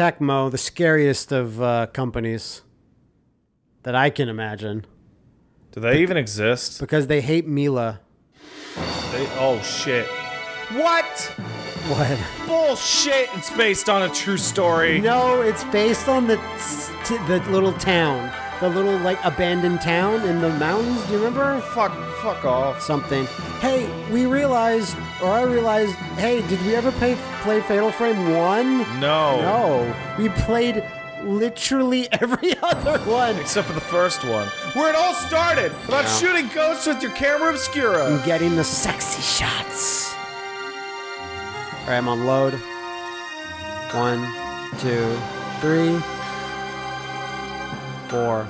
Tecmo, the scariest of uh, companies that I can imagine, Do they even exist? because they hate Mila. They, oh shit. What? What? Bullshit! It's based on a true story. No, it's based on the t- the little town, the little like abandoned town in the mountains. Do you remember? Fuck, fuck off. Something. Hey, we realized, or I realized. Hey, did we ever play play Fatal Frame One? No. No, we played literally every other one. Except for the first one, where it all started about Yeah. shooting ghosts with your camera obscura. and getting the sexy shots. All right, I'm on load. One, two, three, four.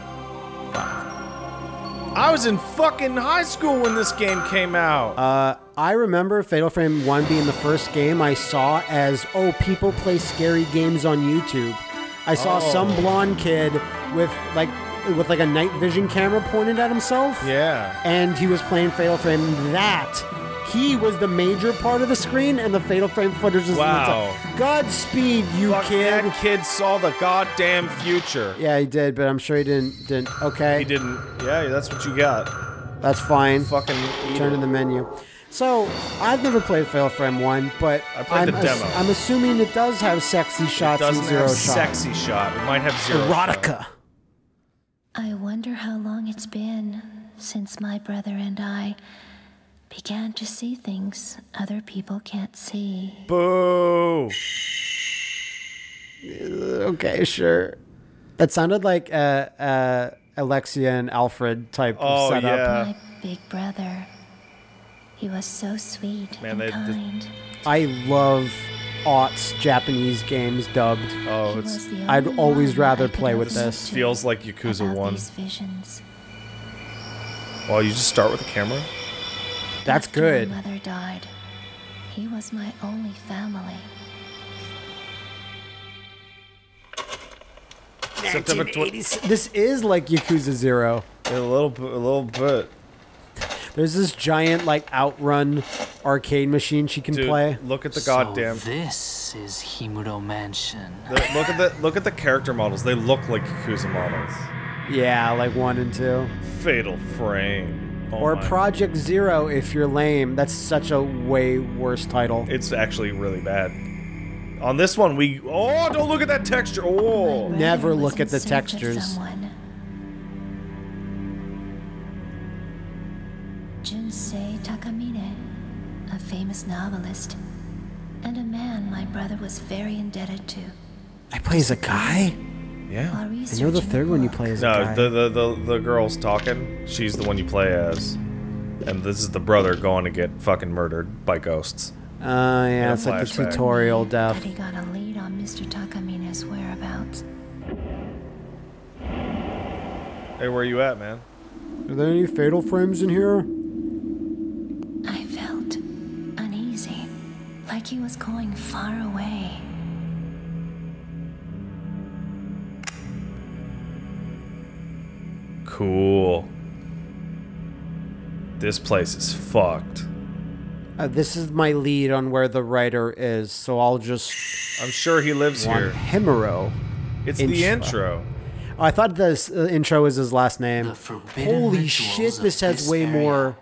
I was in fucking high school when this game came out. Uh, I remember Fatal Frame 1 being the first game I saw as, oh, people play scary games on YouTube. I saw some Oh. blonde kid with like with like a night vision camera pointed at himself. yeah. and he was playing Fatal Frame. That he was the major part of the screen, and the Fatal Frame footage was Wow. on the top. Godspeed, you Fuck, kid. that kid saw the goddamn future. Yeah, he did, but I'm sure he didn't. Didn't. Okay, He didn't. Yeah, that's what you got. that's fine. Fucking eat Turn it. in the menu. So I've never played Fatal Frame One, but I played am the demo. I'm assuming it does have sexy shots Doesn't and zero have shot. sexy shot. It might have zero. Erotica. I wonder how long it's been since my brother and I began to see things other people can't see. Boo. Okay, sure. That sounded like uh, uh, Alexia and Alfred type Oh, of setup. yeah. My big brother. He was so sweet Man, and they- they- kind. I love aughts Japanese games dubbed. Oh, it's I'd always rather play with this. feels like Yakuza One. Visions. Well, you just start with the camera. That's After good. My mother died. He was my only family. September tw- 1986. This is like Yakuza Zero. a little, bit, a little bit. There's this giant like outrun arcade machine she can Dude, play. look at the So goddamn. this is Himuro Mansion. the- look at the look at the character models. They look like Yakuza models. Yeah, like one and two. Fatal Frame. Oh or my- Project Zero if you're lame. That's such a way worse title. It's actually really bad. On this one, we oh, don't look at that texture. My Oh, Never look at the textures. someone. Junsei Takamine, a famous novelist, and a man my brother was very indebted to. I play as a guy. Yeah. While I know the third one you play as a No, guy. the, the the the girl's talking. She's the one you play as, and this is the brother going to get fucking murdered by ghosts. Uh, yeah, it's like the flashback. tutorial that death. he got a lead on Mr. Takamine's whereabouts. Hey, where are you at, man? Are there any fatal frames in here? I felt uneasy, like he was going far away. Cool. This place is fucked. Uh, this is my lead on where the writer is, so I'll just I'm sure he lives here. Himuro. It's the intro. intro. Oh, I thought this uh, intro was his last name. Holy shit, this has this way area. more.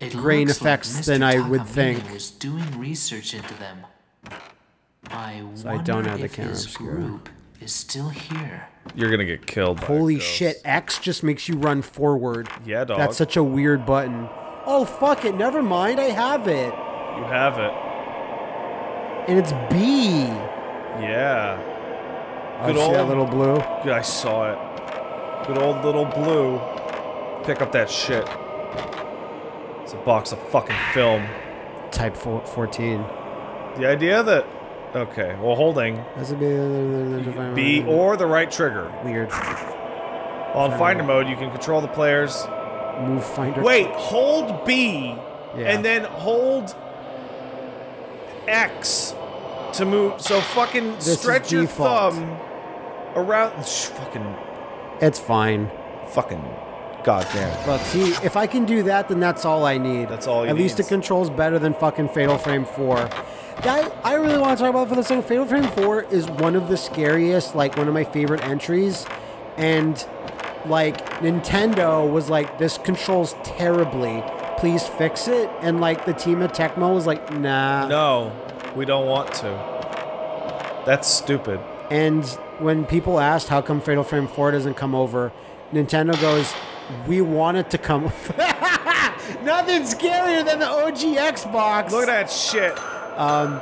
It grain effects like than I would think. Was doing research into them. I So I don't have the camera his obscura. group is still here. You're gonna get killed. Holy shit, X just makes you run forward. Yeah, dog. That's such a weird button. Oh, fuck it, never mind, I have it. You have it. And it's B. Yeah. Oh, Good see that old- little blue? Good, I saw it. Good old little blue. Pick up that shit. It's a box of fucking film. Type 14. The idea that. Okay, well, holding That's a bit B or the right trigger. weird. On finder mode, you can control the players. Move finder. Wait, hold B Yeah. and then hold X to move. So fucking This stretch your thumb around. Fucking, It's fine. fucking God damn. Look, see, if I can do that, then that's all I need. That's all At least it controls better than fucking Fatal Frame 4. That I really want to talk about for this thing. Fatal Frame 4 is one of the scariest, like one of my favorite entries. And like Nintendo was like, this controls terribly. Please fix it. And like the team at Tecmo was like, nah. No, we don't want to. That's stupid. And when people asked how come Fatal Frame 4 doesn't come over, Nintendo goes, we want it to come. Nothing scarier than the OG Xbox. Look at that shit. Um,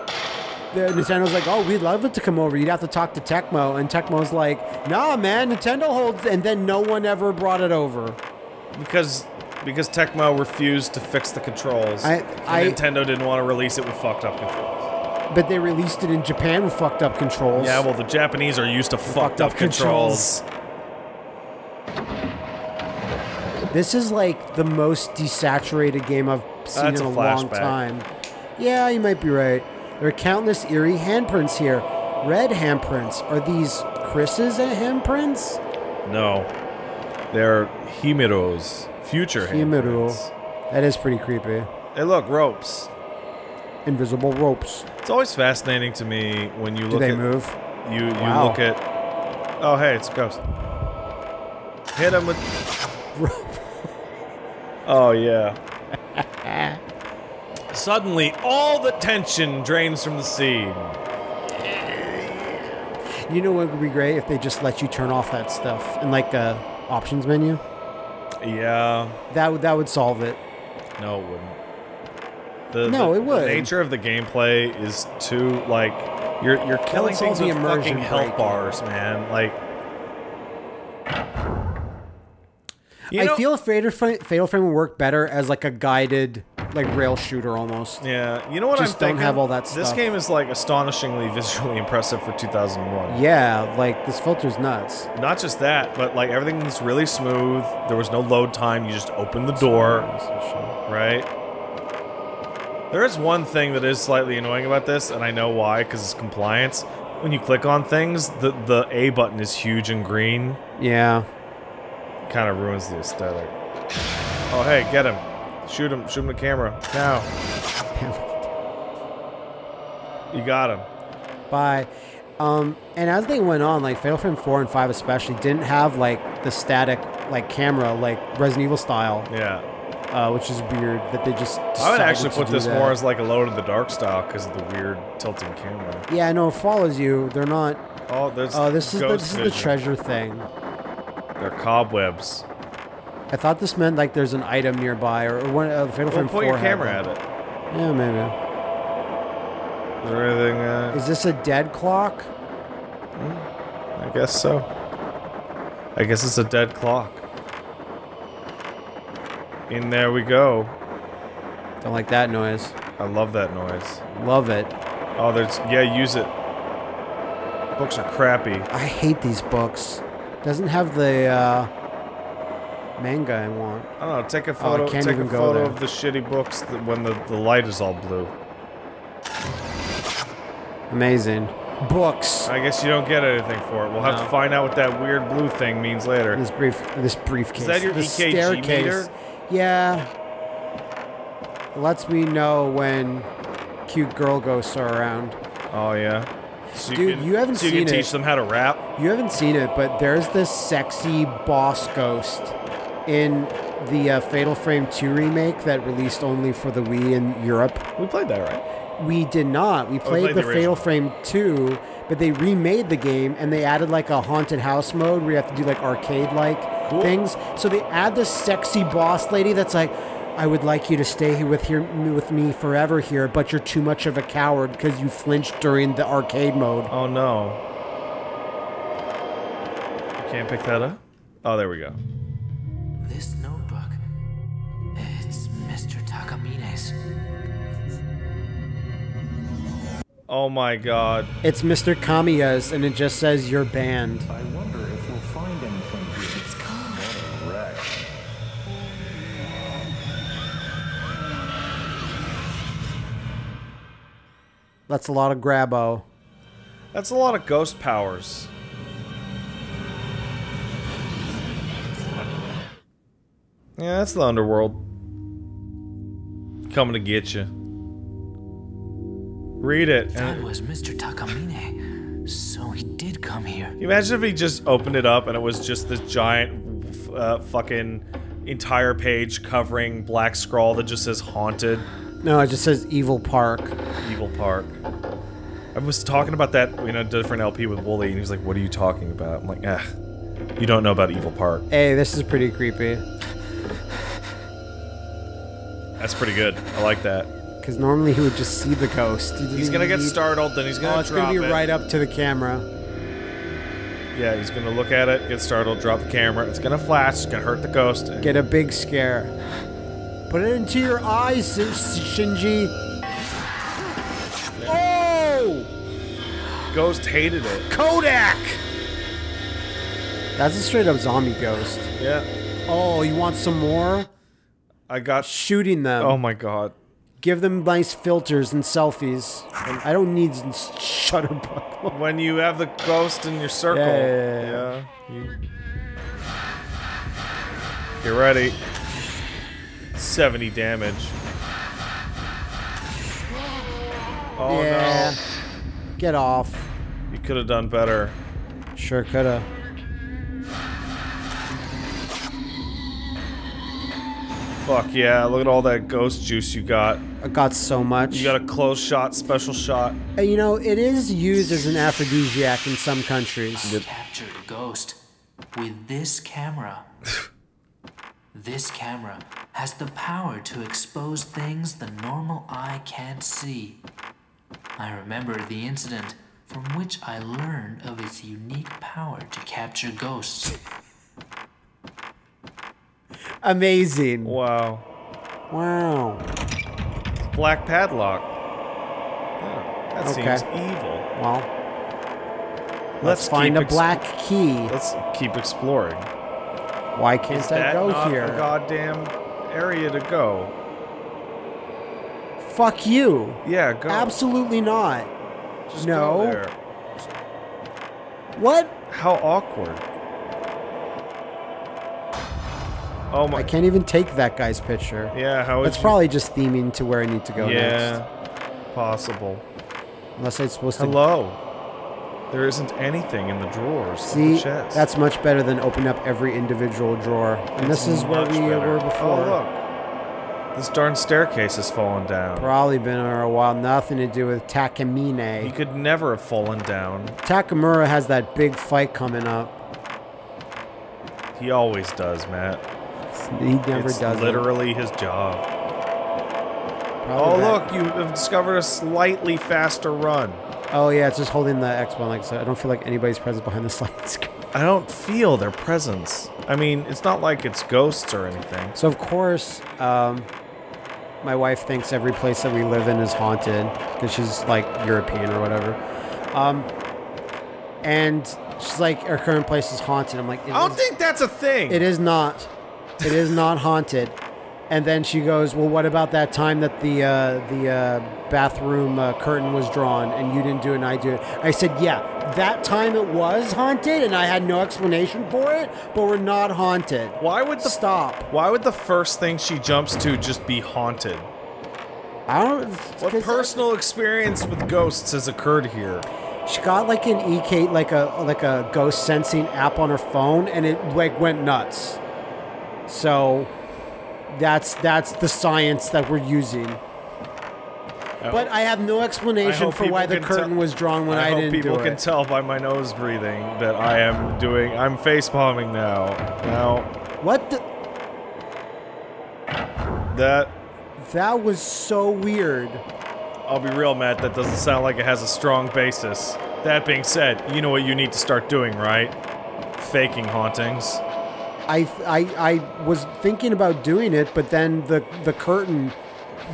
the Nintendo's like, oh, we'd love it to come over. You'd have to talk to Tecmo. And Tecmo's like, nah, man, Nintendo holds. And then no one ever brought it over. Because because Tecmo refused to fix the controls. I- and I- Nintendo didn't want to release it with fucked up controls. But they released it in Japan with fucked up controls. Yeah, well, the Japanese are used to fucked, up, controls. This is like the most desaturated game I've seen in a a, long time. Yeah, you might be right. There are countless eerie handprints here. Red handprints. Are these Chris's handprints? No, they're Himuro's future Himuro. handprints. That is pretty creepy. Hey, look, ropes. Invisible ropes. It's always fascinating to me when you Do look they at move? you you Wow. look at. Oh, hey, it's a ghost. Hit him with. oh yeah. Suddenly, all the tension drains from the scene. You know what would be great if they just let you turn off that stuff in like the options menu. Yeah. That would that would solve it. No, it wouldn't. The, No, the- it would. The nature of the gameplay is too like you're you're killing things with fucking health break. bars, man. Like. You I feel Fatal Frame, Fatal Frame would work better as like a guided like rail shooter almost. Yeah, you know what Just I'm thinking. don't have all that This stuff. game is like astonishingly visually impressive for 2001. Yeah, like this filter's nuts. Not just that, but like everything's really smooth. There was no load time. You just open the door, right? There is one thing that is slightly annoying about this, and I know why, because it's compliance. When you click on things, the the A button is huge and green. Yeah. Kind of ruins the aesthetic. Oh hey, get him! Shoot him! Shoot him the camera now! You got him. Bye. Um, and as they went on, like Fatal Frame 4 and 5 especially didn't have like the static like camera like Resident Evil style, Yeah. uh, which is weird that they just. I would actually put this that. more as like Alone in the Dark style because of the weird tilting camera. Yeah, no, it follows you. They're not. Oh, there's Oh, this is the, this is the treasure thing. They're cobwebs. I thought this meant like there's an item nearby or, or one uh, Fatal Frame point 4 your camera one. at it. Yeah, maybe. Is there anything? Uh, Is this a dead clock? I guess so. I guess it's a dead clock. In there we go. Don't like that noise. I love that noise. Love it. Oh, there's yeah, use it. Books are crappy. I hate these books. Doesn't have the uh, manga I want. I don't know. Take a Oh, photo. can't take even a go photo there. of the shitty books that when the the light is all blue. Amazing. Books. I guess you don't get anything for it. We'll have No. to find out what that weird blue thing means later. This brief, this briefcase. that your this EKG staircase. meter? Yeah. Lets me know when cute girl ghosts are around. Oh yeah. So Dude, can, you haven't so you seen can it. teach them how to rap. You haven't seen it, but there's this sexy boss ghost in the uh, Fatal Frame 2 remake that released only for the Wii in Europe. We played that right. We did not. We played, played the, the Fatal. Frame 2, but they remade the game and they added like a haunted house mode where you have to do like arcade like Cool. things. So they add this sexy boss lady that's like, I would like you to stay here with here with me forever here, but you're too much of a coward because you flinched during the arcade mode. Oh no. You can't pick that up? Oh, there we go. This notebook. It's Mr. Takamine's. Oh my god. It's Mr. Kamiya's and it just says you're banned. I wonder if That's a lot of grabo. That's a lot of ghost powers. Yeah, that's the underworld. Coming to get you. Read it. That And was Mr. Takamine. So he did come here. imagine if he just opened it up and it was just this giant, uh, fucking entire page covering black scrawl that just says haunted, No, it just says Evil Park. evil park. I was talking about that in a different LP with Woolie, and he was like, "What are you talking about?" I'm like, "Ah, you don't know about evil park." Hey, this is pretty creepy. That's pretty good. I like that. Because normally he would just see the ghost. He He's gonna get need- startled, then he's gonna Oh, it's gonna be it. right up to the camera. Yeah, he's gonna look at it, get startled, drop the camera. It's gonna flash. It's gonna hurt the ghost. and- Get a big scare. Put it into your eyes, Shinji. Oh! Ghost hated it. Kodak! That's a straight up zombie ghost. Yeah, Oh, you want some more? I got. Shooting them. Oh my god. Give them nice filters and selfies. I don't need shutterbug. When you have the ghost in your circle. Yeah, yeah, yeah, yeah, you- Get ready. 70 damage. Oh yeah. no. Get off. You could have done better. Sure coulda. Fuck yeah, look at all that ghost juice you got. I got so much. You got a close shot, special shot. Uh, You know, it is used as an aphrodisiac in some countries. Captured a ghost with this camera. this camera has the power to expose things the normal eye can't see. I remember the incident from which I learned of its unique power to capture ghosts. Amazing. Wow. Wow. Black padlock. Yeah, that Okay. seems evil. Well, Let's, let's find a black key. Let's keep exploring. Why can't Is I go not here? a goddamn area to go? Fuck you. Yeah, go. Absolutely not. Just no. What? How awkward. Oh my. I can't even take that guy's picture. Yeah, how is probably just theming to where I need to go Yeah, possible. Unless I'm supposed to. Hello. There isn't anything in the drawers See, the chest. that's much better than opening up every individual drawer. And this is where we better. were before. Oh look, this darn staircase has fallen down. Probably been there a while. Nothing to do with Takamine. He could never have fallen down. Takamura has that big fight coming up. He always does, Matt. He never it's does. it. literally his job. Probably Oh that- look, you have discovered a slightly faster run. Oh yeah, it's just holding the X button. Like I I don't feel like anybody's present behind the sliding screen. I don't feel their presence. I mean, it's not like it's ghosts or anything. So of course, um, my wife thinks every place that we live in is haunted because she's like European or whatever. Um, and she's like, our current place is haunted. I'm like, I don't is- think that's a thing. It is not. It is not haunted. And then she goes, "Well, what about that time that the uh, the uh, bathroom uh, curtain was drawn and you didn't do it and I do it?" I said, "Yeah, that time it was haunted and I had no explanation for it, but we're not haunted." Why would the Stop. Why would the first thing she jumps to just be haunted? I don't. What personal experience with ghosts has occurred here? She got like an EK, like a like a ghost sensing app on her phone, and it like went nuts. So that's that's the science that we're using. But I have no explanation for why the curtain tell- was drawn when I, I, hope didn't people do can it. tell by my nose breathing that I am doing. I'm face palming now. Now what? The, that that was so weird. I'll be real, Matt. That doesn't sound like it has a strong basis. That being said, you know what you need to start doing, right? Faking hauntings. I, I I was thinking about doing it, but then the the curtain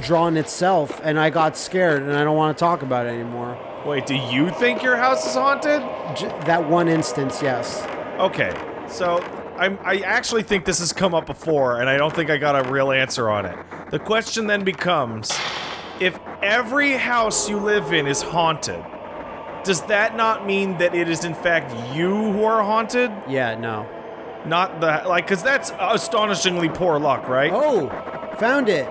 drawn itself, and I got scared, and I don't want to talk about it anymore. Wait, do you think your house is haunted? J- that one instance, yes. Okay, so I'm, I actually think this has come up before, and I don't think I got a real answer on it. The question then becomes if every house you live in is haunted, does that not mean that it is in fact you who are haunted? Yeah, no. Not the like, cause that's astonishingly poor luck, right? Oh, found it.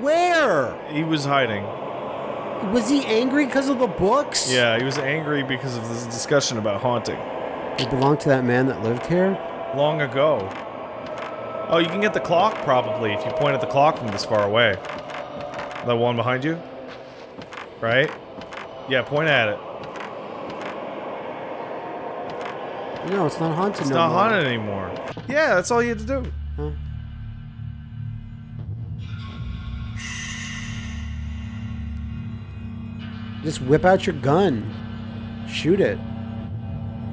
Where? He was hiding. Was he angry because of the books? Yeah, he was angry because of this discussion about haunting It belonged to that man that lived here? long ago. Oh, you can get the clock probably if you point at the clock from this far away. The one behind you, right? Yeah, point at it. No, it's not haunted It's no not more. haunted anymore. Yeah, that's all you had to do. Just whip out your gun. Shoot it.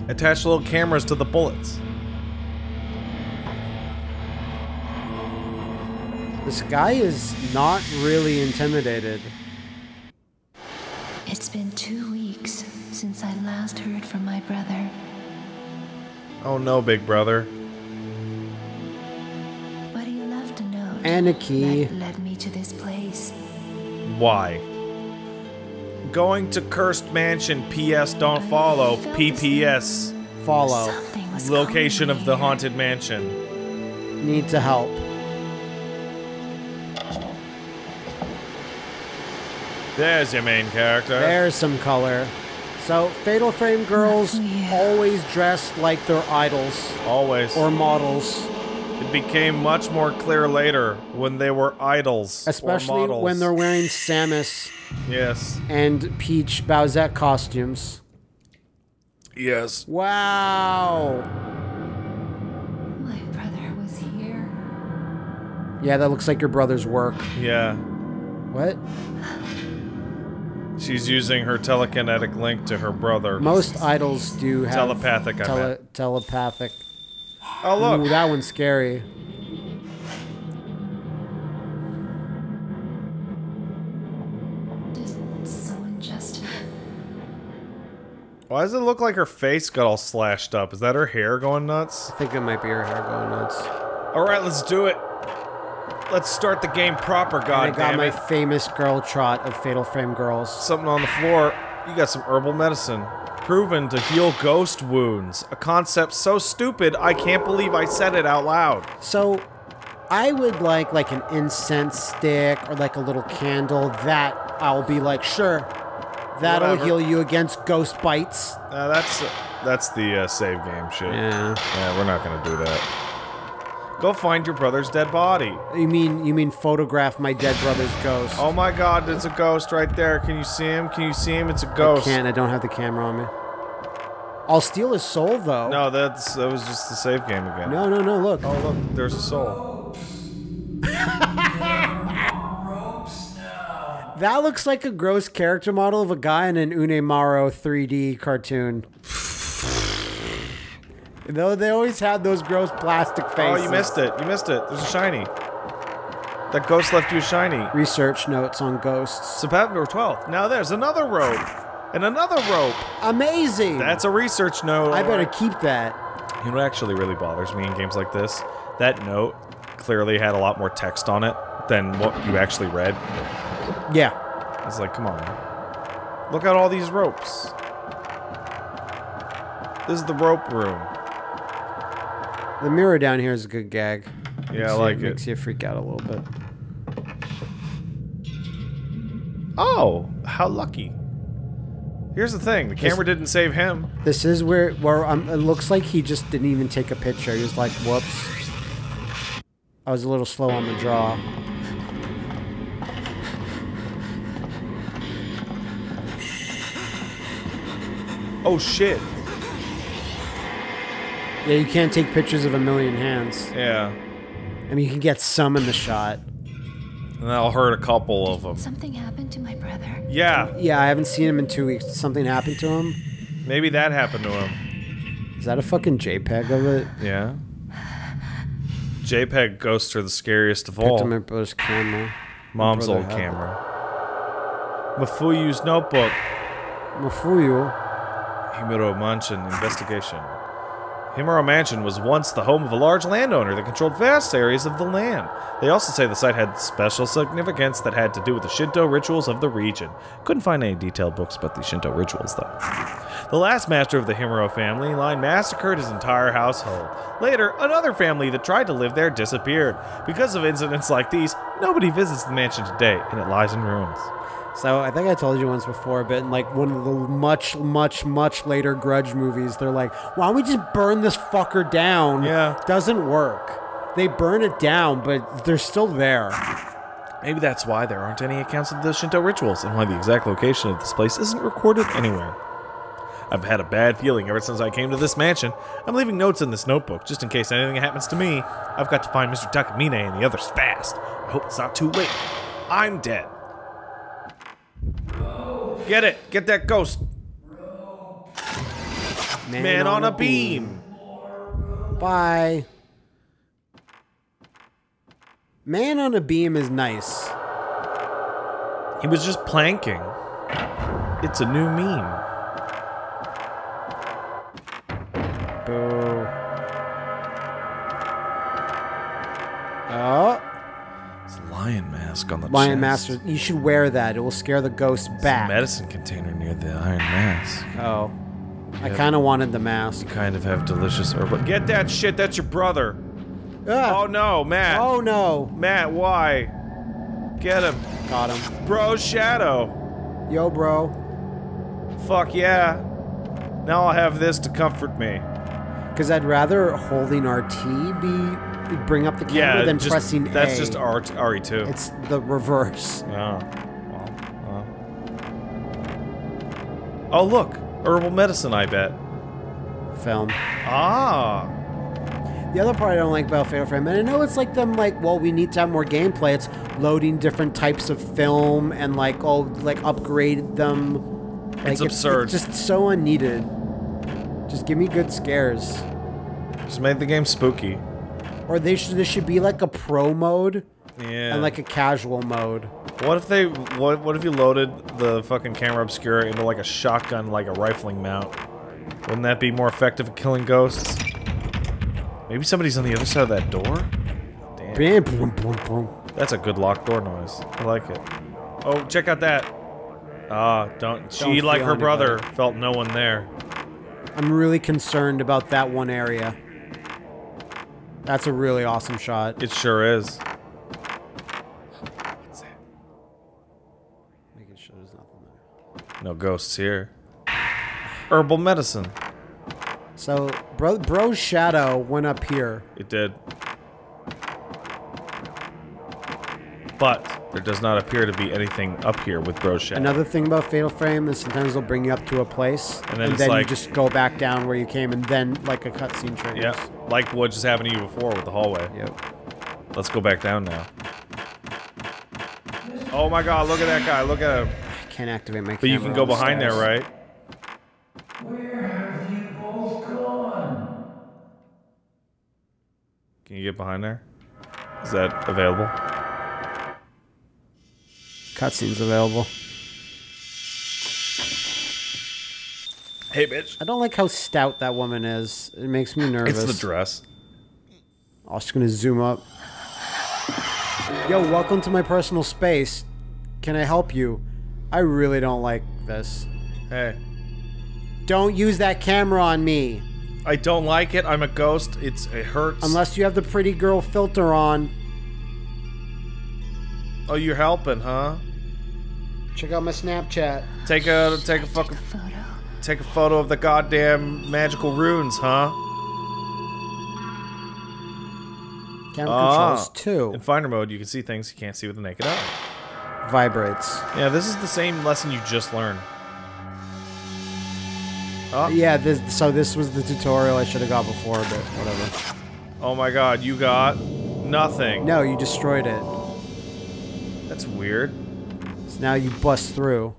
Attach little cameras to the bullets. This guy is not really intimidated. It's been two weeks since I last heard from my brother. Oh no, big brother. But he left a note And a key. led me to this place. Why? Going to Cursed Mansion, PS don't follow, PPS, Follow. Location of the. Haunted Mansion. Need to help. There's your main character. There's some color. So, Fatal Frame girls oh, Yeah. always dressed like they're idols Always. or models, it became much more clear later when they were idols. or especially models. when they're wearing Samus Yes. and Peach Bowsette costumes. Yes. Wow. My brother was here. Yeah, that looks like your brother's work. Yeah. What? She's using her telekinetic link to her brother. Most idols do have Telepathic, I tele- meant. telepathic. Oh look. Ooh, that one's scary. Did someone just. Why does it look like her face got all slashed up? Is that her hair going nuts? I think it might be her hair going nuts. All right, let's do it. Let's start the game proper, goddammit. I got my it. famous girl trot of Fatal Frame girls. Something on the floor. You got some herbal medicine. Proven to heal ghost wounds. A concept so stupid, I can't believe I said it out loud. So, I would like like an incense stick or like a little candle. That I'll be like, sure, that'll Whatever. heal you against ghost bites. Uh, that's that's the uh, save game shit. Yeah. Yeah, we're not gonna do that. Go find your brother's dead body. You mean you mean photograph my dead brother's ghost? Oh my god, it's a ghost right there. Can you see him? Can you see him? It's a ghost. I can't. I don't have the camera on me. I'll steal his soul though. No, that's that was just the save game again. No, no, no. Look. Oh look, there's a soul. That looks like a gross character model of a guy in an Unemaro 3D cartoon. Though they always had those gross plastic faces. Oh, you missed it. You missed it. There's a shiny. That ghost left you a shiny. Research notes on ghosts. September 12th. Now there's another rope. And another rope. Amazing. That's a research note. I better keep that. You know what actually really bothers me in games like this? That note clearly had a lot more text on it than what you actually read. Yeah. It's like, come on. man. Look at all these ropes. This is the rope room. The mirror down here is a good gag. Yeah, I like you, it. Makes you freak out a little bit. Oh, how lucky. Here's the thing, the camera didn't save him. This is where where um, it looks like he just didn't even take a picture. He was like, "Whoops." I was a little slow on the draw. Oh shit. Yeah, you can't take pictures of a million hands. Yeah. I mean, you can get some in the shot. And that'll hurt a couple of them. Something happened to my brother. Yeah, Yeah, I haven't seen him in two weeks. Something happened to him? maybe that happened to him. Is that a fucking JPEG of it? Yeah. JPEG ghosts are the scariest of Picked all. up my brother's camera. Mom's brother old had camera. Mafuyu's notebook. Mafuyu. Himuro Mansion investigation. Himuro Mansion was once the home of a large landowner that controlled vast areas of the land. They also say the site had special significance that had to do with the Shinto rituals of the region. Couldn't find any detailed books about the Shinto rituals, though. The last master of the Himuro family line massacred his entire household. Later, another family that tried to live there disappeared. Because of incidents like these, nobody visits the mansion today, and it lies in ruins. So I think I told you once before, but in like one of the much, much, much later Grudge movies, they're like, "Why don't we just burn this fucker down?" Yeah. doesn't work. They burn it down, but they're still there. Maybe that's why there aren't any accounts of the Shinto rituals, and why the exact location of this place isn't recorded anywhere. I've had a bad feeling ever since I came to this mansion. I'm leaving notes in this notebook just in case anything happens to me. I've got to find Mr. Takamine and the others fast. I hope it's not too late. I'm dead. Get it! Get that ghost! Man, on, a beam. Bye. Man on a beam is nice. He was just planking. It's a new meme. Boo. Oh, lion mask on the Lion chest. Master, you should wear that. It will scare the ghost back. medicine container near the iron mask. Oh. I kind of wanted the mask. Kind of have delicious herbal. Get that shit. That's your brother. Ah. Oh no, Matt. Oh no. Matt, why? Get him, Got him. bro. Shadow. Yo, bro. Fuck yeah. Now I'll have this to comfort me. Because I'd rather holding RT be bring up the camera Yeah, than just, pressing that's A. just R RE2. It's the reverse. Oh. Oh look, herbal medicine. I bet. Film. Ah. The other part I don't like about Fatal Frame, and I know it's like them like, well, we need to have more gameplay. It's loading different types of film and like, oh, like upgrade them. Like, It's absurd. It's just so unneeded. Just give me good scares. Just make the game spooky. Or they should. This should be like a pro mode Yeah. and like a casual mode. What if they? What What if you loaded the fucking camera obscura into like a shotgun, like a rifling mount? Wouldn't that be more effective at killing ghosts? Maybe somebody's on the other side of that door. Damn, Bam, boom, boom, boom. that's a good locked door noise. I like it. Oh, check out that. Ah, don't. She, Don't like feel her brother, felt no one there. I'm really concerned about that one area. That's a really awesome shot. It sure is. Making sure there's nothing there. No ghosts here. Herbal medicine. So, bro, bro's shadow went up here. It did. But there does not appear to be anything up here with shadow. Another thing about Fatal Frame is sometimes they'll bring you up to a place, And and then then, it's you just go back down where you came, and then like a cutscene triggers. Yeah, like what just happened to you before with the hallway. Yep. Let's go back down now. Oh my god, look at that guy, look at him. I can't activate my. But you can go behind there, right? Where have you both gone? Can you get behind there? Is that available? Cutscenes available. Hey, bitch. I don't like how stout that woman is. It makes me nervous. It's the dress. I'm just gonna zoom up. Yo, welcome to my personal space. Can I help you? I really don't like this. Hey. Don't use that camera on me. I don't like it. I'm a ghost. It's it hurts. Unless you have the pretty girl filter on. Oh, you're helping, huh? Check out my Snapchat. Take a take a fucking Photo. take a photo of the goddamn magical runes, huh? Camera Ah. controls too. In finder mode, you can see things you can't see with the naked eye. Vibrates. Yeah, this is the same lesson you just learned. Oh, Yeah, this, so this was the tutorial I should have got before, but whatever. oh my god, you got nothing. No, you destroyed it. That's weird. So now you bust through.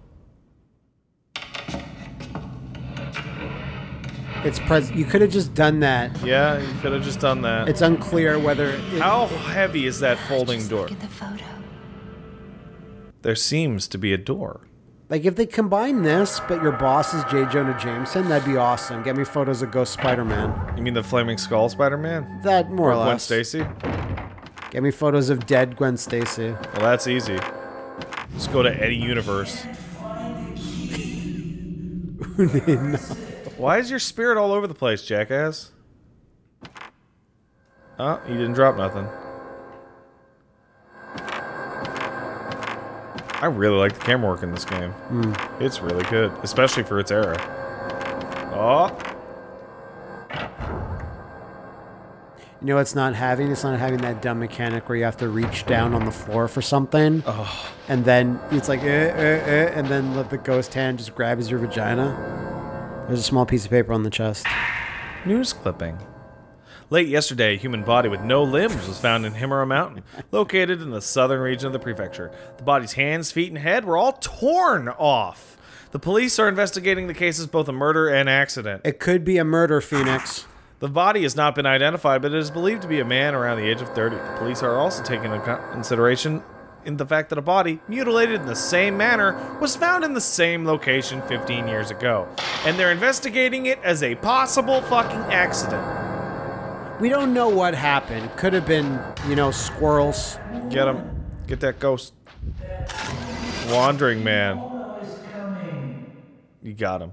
It's pres. You could have just done that. Yeah, you could have just done that. It's unclear whether. It, How heavy is that folding Just door? Look at the photo. There seems to be a door. Like if they combine this, but your boss is J. Jonah Jameson, that'd be awesome. Get me photos of Ghost Spider-Man. You mean the Flaming Skull Spider-Man? That more or, Or Gwen less. Stacy? Get me photos of dead Gwen Stacy. Well, that's easy. Just go to any universe. Why is your spirit all over the place, jackass? Oh, you didn't drop nothing. I really like the camera work in this game. Hmm. It's really good, especially for its era. Oh, You know, it's not having. It's not having that dumb mechanic where you have to reach down on the floor for something, and then it's like, eh, eh, eh, and then let the ghost hand just grabs your vagina. There's a small piece of paper on the chest. News clipping. Late yesterday, a human body with no limbs was found in Himuro Mountain, located in the southern region of the prefecture. The body's hands, feet, and head were all torn off. The police are investigating the case as both a murder and accident. It could be a murder, Phoenix. The body has not been identified, but it is believed to be a man around the age of 30. The police are also taking into consideration in the fact that a body, mutilated in the same manner, was found in the same location 15 years ago. And they're investigating it as a possible fucking accident. We don't know what happened. Could have been, you know, squirrels. Get him. Get that ghost. Wandering man. You got him.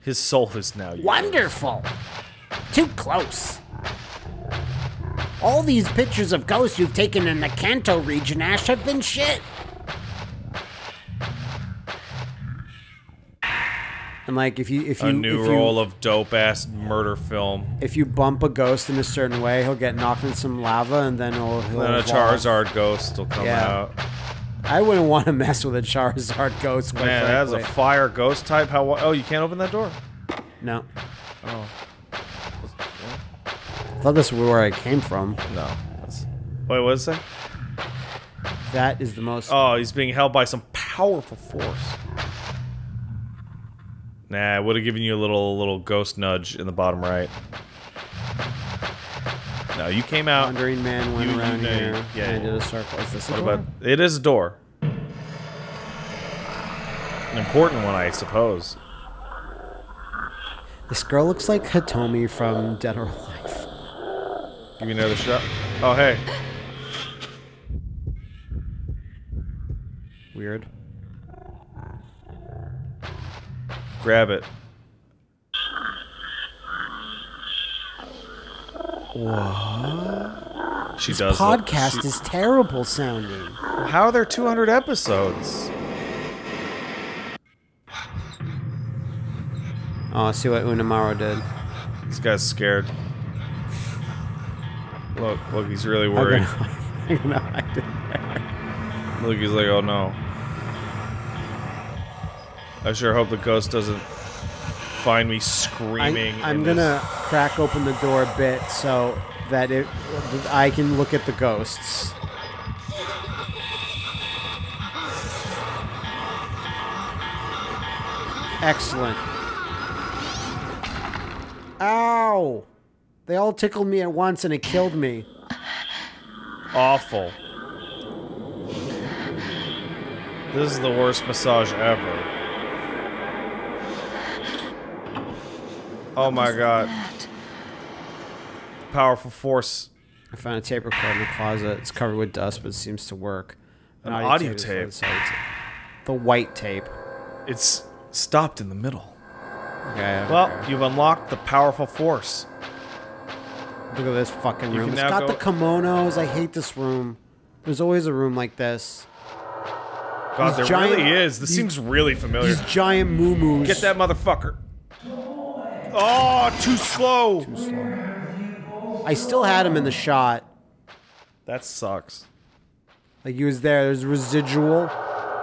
His soul is now yours. Wonderful. Too close. All these pictures of ghosts you've taken in the Kanto region, Ash, have been shit. And like, if you if you A new if roll you, of dope ass murder film. if you bump a ghost in a certain way, he'll get knocked in some lava, and then he'll. he'll Then a. Charizard ghost will come Yeah. out. I wouldn't want to mess with a Charizard ghost. Quite Man, that's a fire ghost type. How? Oh, you can't open that door. no. Oh. I thought this was where I came from. No. That's... Wait, what is it? say? That is the most. Oh, he's being held by some powerful force. Nah, I would have given you a little little ghost nudge in the bottom right. No, you came out. Wandering man went You- you around know- here yeah, and yeah. did a circle. Is this a What door? about? It is a door. An important one, I suppose. This girl looks like Hitomi from Dead or Alive. Give me another shot. Oh, hey. Weird. Grab it. What? She does. look- Podcast she- is terrible sounding. How are there 200 episodes? Oh, see what Unamaro did. This guy's scared. Look, look, he's really worried. I'm gonna hide it. Look, he's like, oh no. I sure hope the ghost doesn't find me screaming. I'm in gonna this- crack open the door a bit so that it, I can look at the ghosts. Excellent. Ow! They all tickled me at once and it killed me. awful. This is the worst massage ever. Oh my god. Powerful force. I found a tape recorder in the closet. It's covered with dust, but it seems to work. An audio is tape. what- The white tape. It's stopped in the middle. Okay. Well, okay. you've unlocked the powerful force. Look at this fucking room. It's got go- the kimonos. I hate this room. There's always a room like this. God, These there giant- really is. This these- seems really familiar. These giant moo Get that motherfucker. Oh, too slow. I still had him in the shot. That sucks. Like he was there. There's residual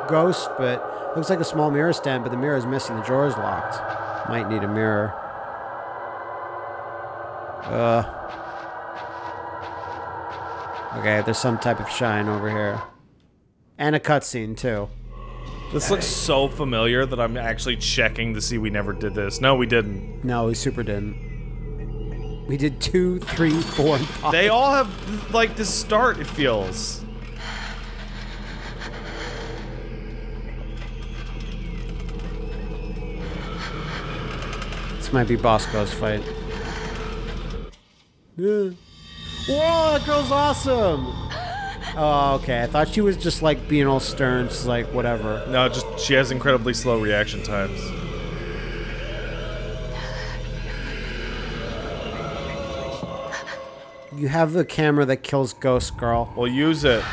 ghost, but looks like a small mirror stand, but the mirror is missing. The drawer is locked. Might need a mirror. Uh. Okay, there's some type of shine over here. And a cutscene, too. This looks so familiar that I'm actually checking to see we never did this. No, we didn't. No, we super didn't. We did two, three, four, and five. They all have, like, this start, it feels. This might be Bosco's fight. Yeah. Whoa, that girl's awesome! Oh, okay. I thought she was just like being all stern. She's like, whatever. No, just she has incredibly slow reaction times. You have the camera that kills Ghost Girl. We'll use it.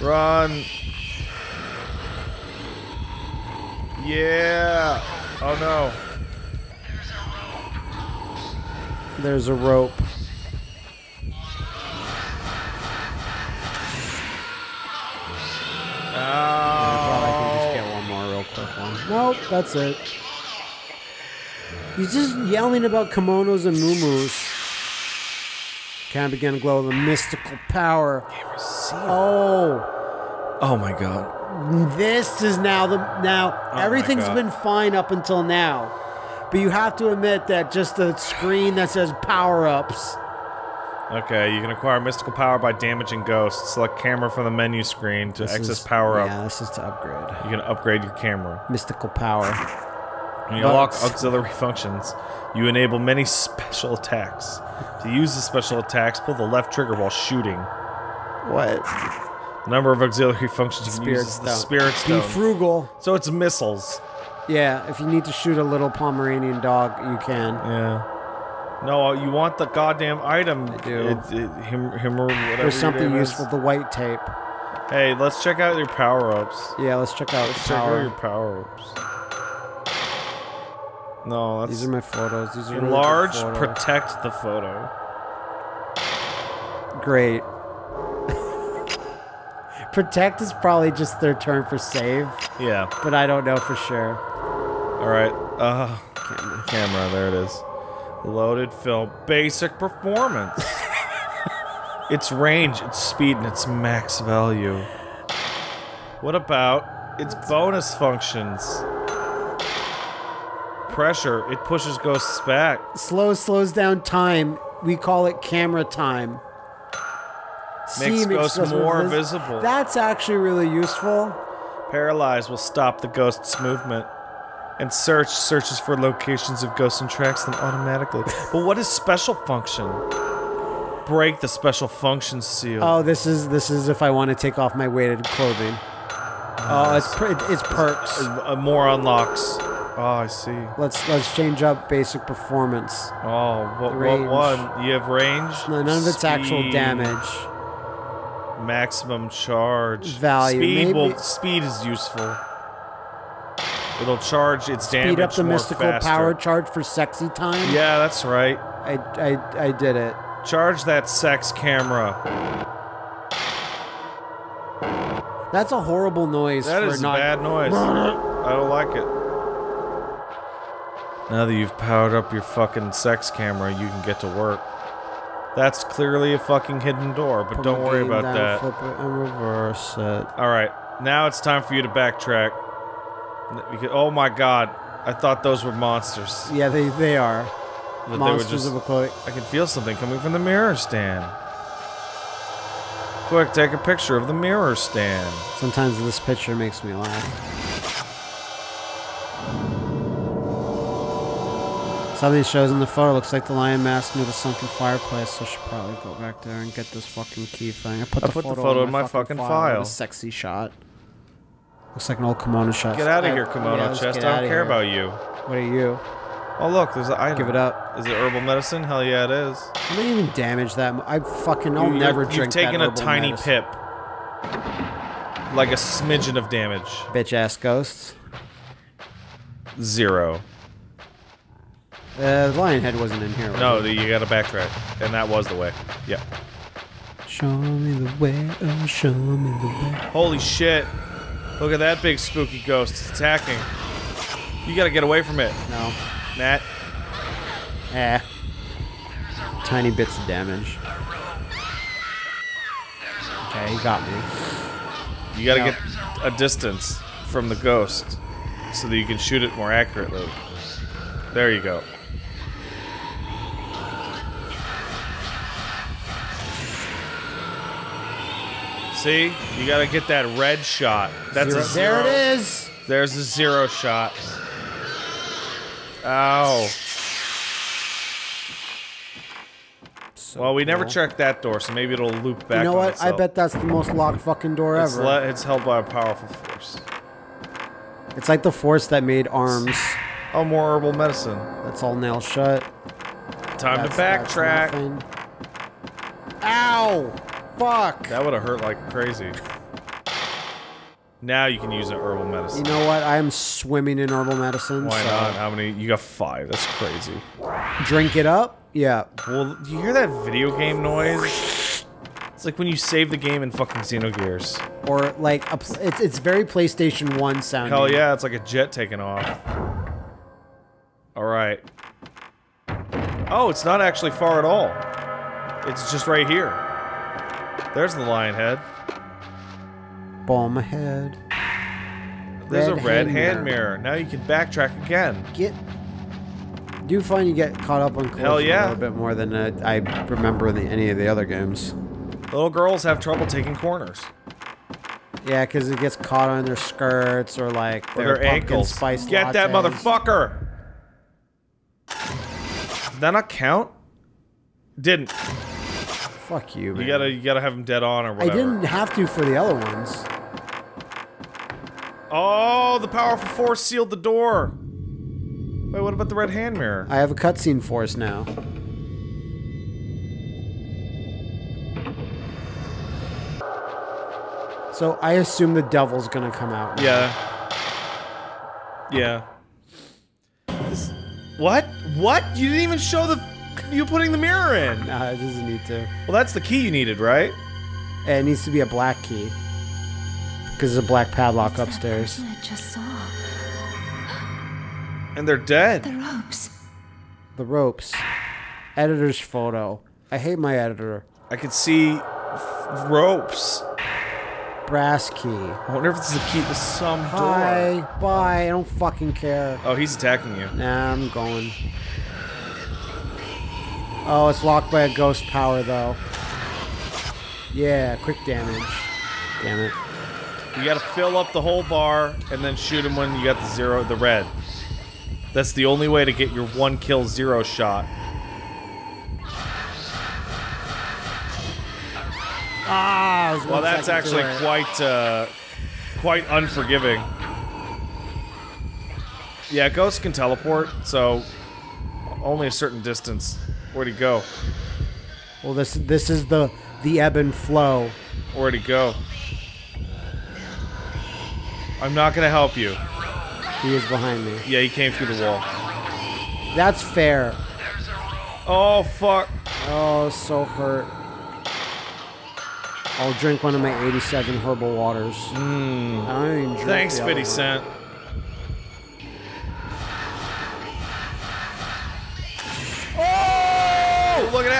Run. Yeah. Oh no. There's a rope. Well, I can just get one more real quick one. Nope, that's it. He's just yelling about kimonos and muumuus. Can't begin to glow with a mystical power. Oh, Oh my god. this is now the now Oh my everything's God. been fine up until now. But you have to admit that just the screen that says power ups. Okay, you can acquire mystical power by damaging ghosts. Select camera from the menu screen to access power up. Yeah, this is to upgrade. You can upgrade your camera. Mystical power. When you unlock auxiliary functions, you enable many special attacks. To use the special attacks, pull the left trigger while shooting. What? The number of auxiliary functions you can Spirit use is stone. the spirit Be frugal. so it's missiles. Yeah, if you need to shoot a little Pomeranian dog, you can. Yeah. No, uh, you want the goddamn item. I do. It, it, him, him or whatever. There's something useful. The white tape. Hey, let's check out your power ups. Yeah, let's check out Let's Check out your power ups. No, that's These are my photos. These are really enlarge, photos. protect the photo. Great. protect is probably just their term for save, Yeah. but I don't know for sure. All right. Uh, camera. There it is. Loaded film. Basic performance. its range, its speed, and its max value. What about its bonus functions? Pressure. It pushes ghosts back. Slow slows down time. We call it camera time. Makes C ghosts more visible. That's actually really useful. Paralyze will stop the ghost's movement. And search searches for locations of ghosts and tracks them automatically. but what is special function? Break the special function seal. Oh, this is this is if I want to take off my weighted clothing. Oh, it's it's perks. Uh, more unlocks. Oh, I see. Let's let's change up basic performance. Oh, what, what one? You have range? No, none of its actual damage. Maximum charge. Value, Speed, maybe- will, speed is useful. It'll charge its damage Speed up the mystical faster. power charge for sexy time. Yeah, that's right. I, I I did it. Charge that sex camera. That's a horrible noise That is a bad noise. I don't like it. Now that you've powered up your fucking sex camera, you can get to work. That's clearly a fucking hidden door, but Put don't worry about down, that. Flip it and reverse it. Alright, now it's time for you to backtrack. Oh my god, I thought those were monsters. Yeah, they they are But they monsters just. of a. I can feel something coming from the mirror stand. Quick, take a picture of the mirror stand. Sometimes this picture makes me laugh. Something shows in the photo. Looks like the lion mask near the sunken fireplace. So I should probably go back there and get this fucking key thing. I put I the put the photo, photo in in my fucking file. A sexy shot. Looks like an old kimono shot. Get out of here, kimono yeah, chest. I don't care here. about you. What are you? Oh look, there's an item. Give it up. Is it herbal medicine? Hell yeah, it is. I don't even damage that. mu- I fucking. I'll You- you're- never You've taken a tiny medicine. pip, like a smidgen of damage. Bitch ass ghosts. Zero. Uh, the lion head wasn't in here. was No, it? you gotta backtrack, and that was the way. Yep. Show me the way. Oh, show me the way. Holy shit! Look at that big spooky ghost. It's attacking. You gotta get away from it, No. Matt. Eh. Tiny bits of damage. Okay, he got me. You gotta No. get a distance from the ghost, so that you can shoot it more accurately. There you go. See, you gotta get that red shot. That's Zero- a zero. there it is. There's a zero shot. Ow. So Well, we never checked that door, so maybe it'll loop back. You know what? I bet that's the most locked fucking door it's, ever. it's held by a powerful force. it's like the force that made arms. Oh, more herbal medicine. That's all nailed shut. Time That's- to backtrack. Ow! Fuck! That would have hurt like crazy. Now you can use an herbal medicine. You know what? I am swimming in herbal medicine. Why so not? How many? You got five. That's crazy. Drink it up? Yeah. Well, do you hear that video game noise? It's like when you save the game in fucking Xenogears. Or like a, it's it's very PlayStation One sounding. Hell yeah, it's like a jet taking off. All right. Oh, it's not actually far at all. It's just right here. There's the lion head. Bomb ahead. There's a Red red hand hand mirror. Now you can backtrack again. Get. Do you find you get caught up on Hell yeah. a little bit more than uh, I remember in the, any of the other games? Little girls have trouble taking corners. Yeah, because it gets caught on their skirts or like Or their, their ankles. spice Get that motherfucker! Did that not count? Didn't. Fuck you, man. You gotta you gotta have them dead on or whatever. I didn't have to for the other ones. Oh, the powerful force sealed the door. Wait, what about the red hand mirror? I have a cutscene for us now. So I assume the devil's gonna come out. Yeah. Yeah. This- what? What? You didn't even show the you putting the mirror in. Nah, it doesn't need to. Well, that's the key you needed, right? It needs to be a black key. Because there's a black padlock That upstairs. person I just saw. And they're dead. The ropes. The ropes. Editor's photo. I hate my editor. I could see f- ropes. Brass key. I wonder if this is a key to some door. Hi. Bye. I don't fucking care. Oh, he's attacking you. Nah, I'm going. Oh, it's locked by a ghost power, though. Yeah, quick damage. Damn it. You gotta fill up the whole bar and then shoot him when you got the zero, the red. That's the only way to get your one kill zero shot. Ah, Well, that's actually quite, uh, quite unforgiving. Yeah, ghosts can teleport, so only a certain distance. Where'd he go? Well, this this is the the ebb and flow. Where'd he go? I'm not gonna help you. He is behind me. Yeah, he came through the wall. That's fair. Oh, fuck. Oh, so hurt. I'll drink one of my 87 herbal waters. Hmm. I don't even drink Thanks, the other 50 one. Cent.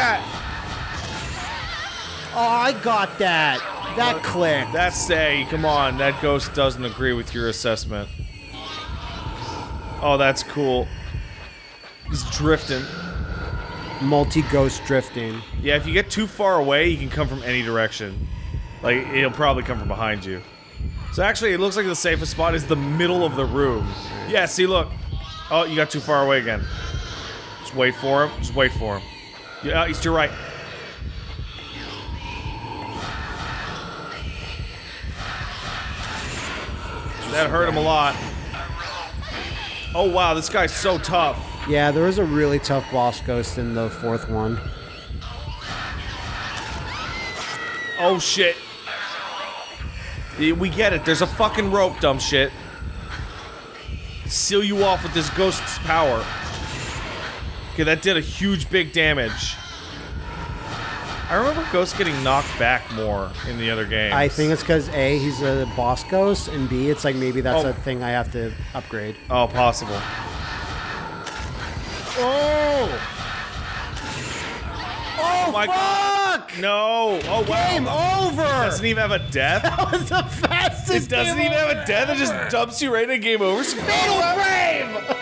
That! Oh, I got that. That clicked. That's a come on. That ghost doesn't agree with your assessment. Oh, that's cool. He's drifting. Multi-ghost drifting. Yeah, if you get too far away, he can come from any direction. Like he'll probably come from behind you. So actually, it looks like the safest spot is the middle of the room. Yeah, see, look. Oh, you got too far away again. Just wait for him. Just wait for him. Yeah, uh, he's to your right. That hurt him a lot. Oh wow, this guy's so tough. Yeah, there was a really tough boss ghost in the fourth one. Oh shit. We get it. There's a fucking rope, dumb shit. Seal you off with this ghost's power. Okay, that did a huge big damage. I remember Ghost getting knocked back more in the other games. I think it's because A, he's a boss ghost, and B, it's like maybe that's Oh. a thing I have to upgrade. Oh, possible. Oh! Oh, oh my Fuck! No! Oh wow! Game over! Doesn't even have a death. That was the fastest It doesn't game even have a over death. It just dumps you right in game over. So Fatal frame!